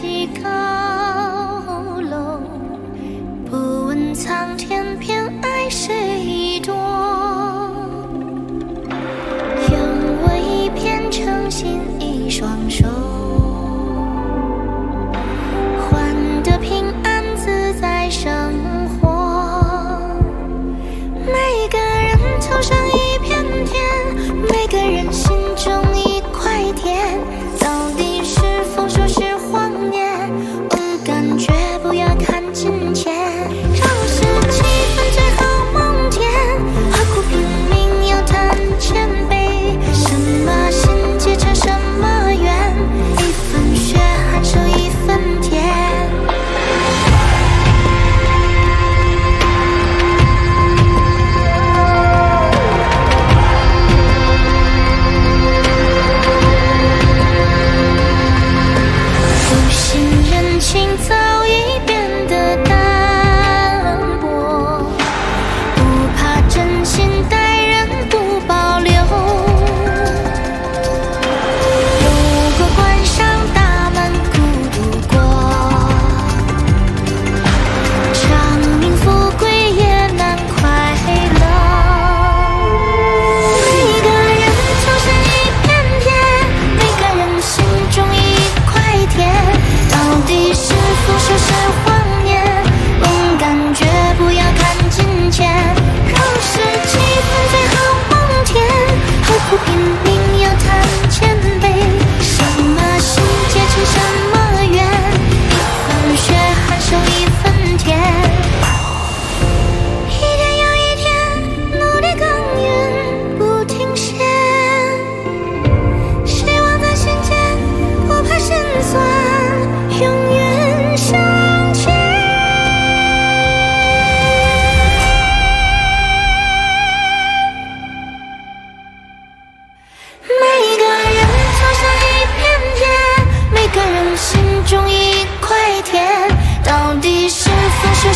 起高楼，不问苍天偏爱谁多，愿为一片诚心一双手，换得平安自在生活。每个人头上。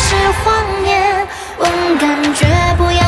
是谎言问感觉不要